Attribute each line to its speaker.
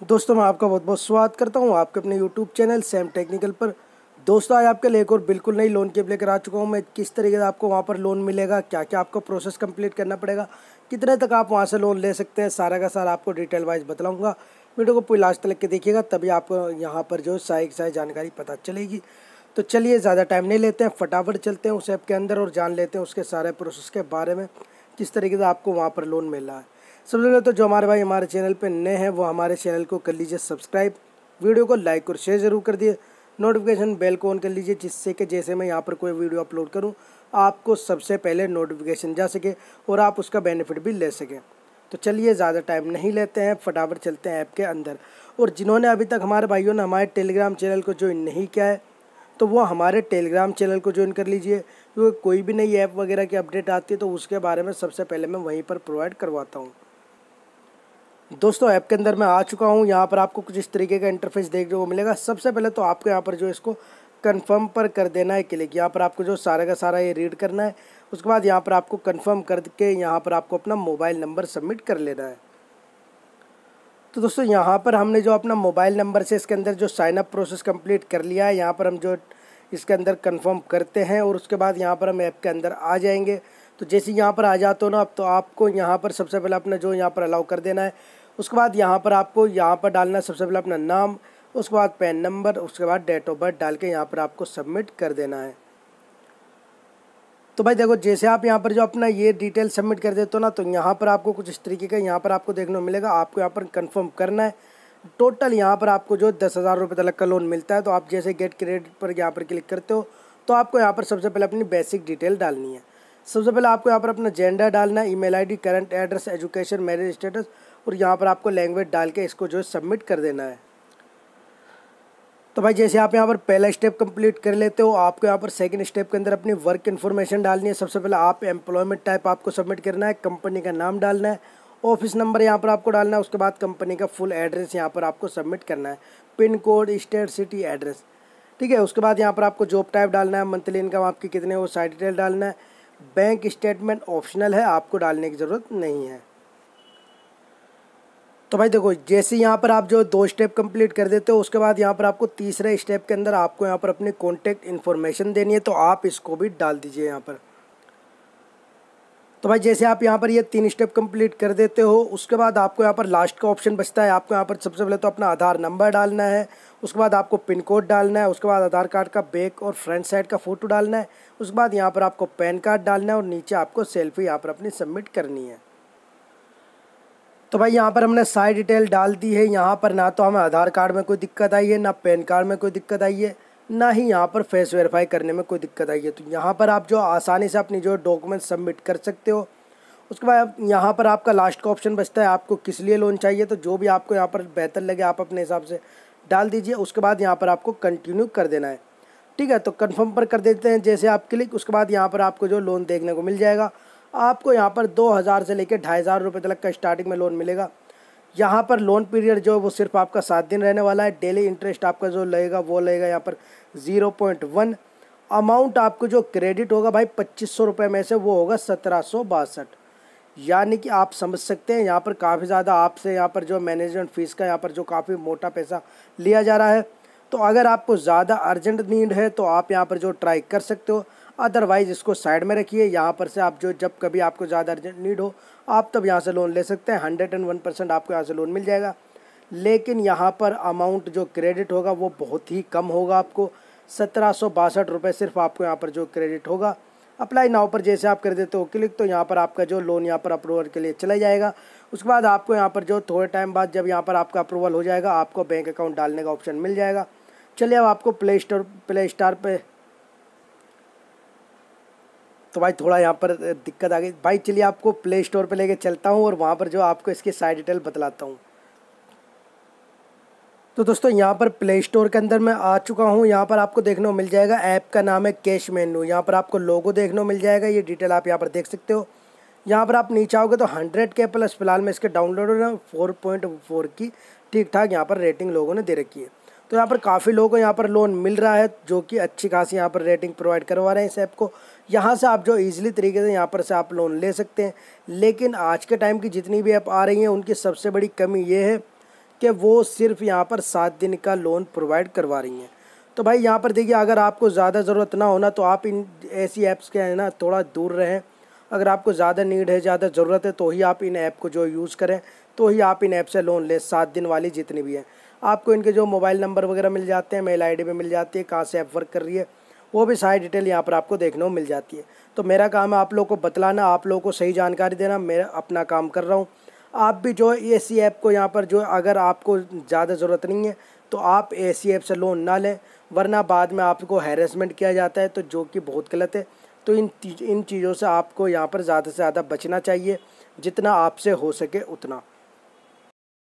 Speaker 1: दोस्तों, मैं आपका बहुत बहुत स्वागत करता हूँ आपके अपने यूट्यूब चैनल सैम टेक्निकल पर। दोस्तों, आज आपके लिए एक और बिल्कुल नई लोन की लेकर आ चुका हूँ। मैं किस तरीके से आपको वहाँ पर लोन मिलेगा क्या क्या आपको प्रोसेस कंप्लीट करना पड़ेगा, कितने तक आप वहाँ से लोन ले सकते हैं, सारा का सारा आपको डिटेल वाइज बतलाऊँगा वीडियो को पूरी लास्ट तक के देखिएगा, तभी आपको यहाँ पर जो सारी सारी जानकारी पता चलेगी। तो चलिए, ज़्यादा टाइम नहीं लेते हैं, फटाफट चलते हैं उस ऐप के अंदर और जान लेते हैं उसके सारे प्रोसेस के बारे में, किस तरीके से आपको वहाँ पर लोन मिल रहा है। सबसे पहले तो जो हमारे भाई हमारे चैनल पे नए हैं, वो हमारे चैनल को कर लीजिए सब्सक्राइब। वीडियो को लाइक और शेयर ज़रूर कर दिए नोटिफिकेशन बेल को ऑन कर लीजिए, जिससे कि जैसे मैं यहाँ पर कोई वीडियो अपलोड करूँ, आपको सबसे पहले नोटिफिकेशन जा सके और आप उसका बेनिफिट भी ले सकें। तो चलिए, ज़्यादा टाइम नहीं लेते हैं, फटाफट चलते हैं ऐप के अंदर। और जिन्होंने अभी तक हमारे भाइयों ने हमारे टेलीग्राम चैनल को ज्वाइन नहीं किया है तो वो हमारे टेलीग्राम चैनल को ज्वाइन कर लीजिए। क्योंकि कोई भी नई ऐप वगैरह की अपडेट आती है तो उसके बारे में सबसे पहले मैं वहीं पर प्रोवाइड करवाता हूँ। दोस्तों, ऐप के अंदर मैं आ चुका हूँ। यहाँ पर आपको कुछ इस तरीके का इंटरफेस देखने को मिलेगा। सबसे पहले तो आपको यहाँ पर जो इसको कंफर्म पर कर देना है क्लिक यहाँ पर आपको जो सारा का सारा ये रीड करना है। उसके बाद यहाँ पर आपको कंफर्म करके यहाँ पर आपको अपना मोबाइल नंबर सबमिट कर लेना है। तो दोस्तों, यहाँ पर हमने जो अपना मोबाइल नंबर से इसके अंदर जो साइनअप प्रोसेस कंप्लीट कर लिया है, यहाँ पर हम जो इसके अंदर कंफर्म करते हैं और उसके बाद यहाँ पर हम ऐप के अंदर आ जाएँगे। तो जैसे यहाँ पर आ जाते हो ना अब तो आपको यहाँ पर सबसे पहले अपना जो यहाँ पर अलाउ कर देना है उसके बाद यहाँ पर आपको यहाँ पर डालना है सबसे पहले अपना नाम उसके बाद पैन नंबर उसके बाद डेट ऑफ़ बर्थ डाल के यहाँ पर आपको सबमिट कर देना है तो भाई देखो जैसे आप यहाँ पर जो अपना ये डिटेल सबमिट कर देते हो ना तो यहाँ पर आपको कुछ इस तरीके का यहाँ पर आपको देखने को मिलेगा आपको यहाँ पर कंफर्म करना है टोटल यहाँ पर आपको जो दस हज़ार रुपये तक का लोन मिलता है तो आप जैसे गेट क्रेडिट पर यहाँ पर क्लिक करते हो तो आपको यहाँ पर सबसे पहले अपनी बेसिक डिटेल डालनी है सबसे पहले आपको यहाँ पर अपना जेंडर डालना है email ID current address education marriage status और यहाँ पर आपको लैंग्वेज डाल के इसको जो है सबमिट कर देना है। तो भाई जैसे आप यहाँ पर पहला स्टेप कंप्लीट कर लेते हो, आपको यहाँ पर सेकंड स्टेप के अंदर अपनी वर्क इन्फॉर्मेशन डालनी है। सबसे पहले आप एम्प्लॉयमेंट टाइप आपको सबमिट करना है कंपनी का नाम डालना है ऑफ़िस नंबर यहाँ पर आपको डालना है, उसके बाद कंपनी का फुल एड्रेस यहाँ पर आपको सबमिट करना है pin code state city address ठीक है, उसके बाद यहाँ पर आपको जॉब टाइप डालना है मंथली इनकम आपकी कितने वो साइड डिटेल डालना है। बैंक स्टेटमेंट ऑप्शनल है, आपको डालने की ज़रूरत नहीं है। तो भाई देखो, जैसे यहाँ पर आप जो दो स्टेप कंप्लीट कर देते हो, उसके बाद यहाँ पर आपको तीसरे स्टेप के अंदर आपको यहाँ पर अपनी कॉन्टैक्ट इन्फॉर्मेशन देनी है तो आप इसको भी डाल दीजिए यहाँ पर। तो भाई जैसे आप यहाँ पर ये तीन स्टेप कंप्लीट कर देते हो, उसके बाद आपको यहाँ पर लास्ट का ऑप्शन बचता है। आपको यहाँ पर सबसे पहले तो अपना आधार नंबर डालना है, उसके बाद आपको पिन कोड डालना है, उसके बाद आधार कार्ड का बैक और फ्रंट साइड का फ़ोटो डालना है, उसके बाद यहाँ पर आपको पैन कार्ड डालना है और नीचे आपको सेल्फी यहाँ पर अपनी सबमिट करनी है। तो भाई यहाँ पर हमने सारी डिटेल डाल दी है। यहाँ पर ना तो हमें आधार कार्ड में कोई दिक्कत आई है, ना पैन कार्ड में कोई दिक्कत आई है। ना ही यहाँ पर फेस वेरीफाई करने में कोई दिक्कत आई है। तो यहाँ पर आप जो आसानी से अपनी जो डॉक्यूमेंट सबमिट कर सकते हो, उसके बाद यहाँ पर आपका लास्ट का ऑप्शन बचता है, आपको किस लिए लोन चाहिए तो जो भी आपको यहाँ पर बेहतर लगे, आप अपने हिसाब से डाल दीजिए, उसके बाद यहाँ पर आपको कंटिन्यू कर देना है। ठीक है तो कन्फर्म पर कर देते हैं जैसे आप क्लिक उसके बाद यहाँ पर आपको जो लोन देखने को मिल जाएगा। आपको यहाँ पर दो हज़ार से लेकर ढाई हज़ार रुपये तक का स्टार्टिंग में लोन मिलेगा। यहाँ पर लोन पीरियड जो है वो सिर्फ़ आपका सात दिन रहने वाला है। डेली इंटरेस्ट आपका जो लगेगा वो लगेगा यहाँ पर ज़ीरो पॉइंट वन अमाउंट आपको जो क्रेडिट होगा भाई पच्चीस सौ रुपये में से वो होगा सत्रह सौ बासठ। यानी कि आप समझ सकते हैं यहाँ पर काफ़ी ज़्यादा आपसे यहाँ पर जो मैनेजमेंट फ़ीस का यहाँ पर जो काफ़ी मोटा पैसा लिया जा रहा है। तो अगर आपको ज़्यादा अर्जेंट नीड है तो आप यहाँ पर जो ट्राई कर सकते हो। अदरवाइज़ इसको साइड में रखिए। यहाँ पर से आप जो, जब कभी आपको ज़्यादा अर्जेंट नीड हो, आप तब यहाँ से लोन ले सकते हैं। हंड्रेड एंड वन परसेंट आपको यहाँ से लोन मिल जाएगा। लेकिन यहाँ पर अमाउंट जो क्रेडिट होगा, वो बहुत ही कम होगा आपको। सत्रह सौ बासठ रुपये सिर्फ़ आपको यहाँ पर जो क्रेडिट होगा। अप्लाई नाव पर जैसे आप कर देते हो क्लिक तो यहाँ पर आपका जो लोन यहाँ पर अप्रूवल के लिए चला जाएगा। उसके बाद आपको यहाँ पर जो थोड़े टाइम बाद जब यहाँ पर आपका अप्रूवल हो जाएगा, आपको बैंक अकाउंट डालने का ऑप्शन मिल जाएगा। चलिए अब आपको प्ले स्टोर प्ले स्टार पे तो भाई थोड़ा यहाँ पर दिक्कत आ गई। भाई चलिए आपको प्ले स्टोर पे लेके चलता हूँ और वहाँ पर जो आपको इसकी साइड डिटेल बतलाता हूँ। तो दोस्तों, यहाँ पर प्ले स्टोर के अंदर मैं आ चुका हूँ। यहाँ पर आपको देखने को मिल जाएगा, ऐप का नाम है कैश मेनू यहाँ पर आपको लोगो देखने को मिल जाएगा, ये डिटेल आप यहाँ पर देख सकते हो। यहाँ पर आप नीचे आओगे तो हंड्रेड के प्लस फ़िलहाल में इसके डाउनलोड हो रहे हैं फोर पॉइंट फोर की। ठीक ठाक, यहाँ पर रेटिंग लोगों ने दे रखी है। तो यहाँ पर काफ़ी लोगों को यहाँ पर लोन मिल रहा है, जो कि अच्छी खासी यहाँ पर रेटिंग प्रोवाइड करवा रहे हैं इस ऐप को। यहाँ से आप जो ईजिली तरीके से यहाँ पर से आप लोन ले सकते हैं। लेकिन आज के टाइम की जितनी भी ऐप आ रही हैं, उनकी सबसे बड़ी कमी ये है कि वो सिर्फ़ यहाँ पर सात दिन का लोन प्रोवाइड करवा रही हैं। तो भाई यहाँ पर देखिए, अगर आपको ज़्यादा ज़रूरत ना होना तो आप इन ऐसी ऐप्स के ना, थोड़ा दूर रहें। अगर आपको ज़्यादा नीड है, ज़्यादा ज़रूरत है तो ही आप इन ऐप को जो यूज़ करें तो ही आप इन ऐप से लोन लें, सात दिन वाली जितनी भी है। आपको इनके जो मोबाइल नंबर वगैरह मिल जाते हैं, मेल आईडी में मिल जाती है, कहाँ से ऐप वर्क कर रही है, वो भी सारी डिटेल यहाँ पर आपको देखने को मिल जाती है। तो मेरा काम है आप लोगों को बतलाना, आप लोगों को सही जानकारी देना मेरा अपना काम कर रहा हूँ। आप भी जो ऐसी ऐप को यहाँ पर जो अगर आपको ज़्यादा ज़रूरत नहीं है तो आप ऐसी ऐप से लोन ना लें, वरना बाद में आपको हैरेसमेंट किया जाता है तो जो कि बहुत गलत है। तो इन इन चीज़ों से आपको यहाँ पर ज़्यादा से ज़्यादा बचना चाहिए, जितना आपसे हो सके उतना।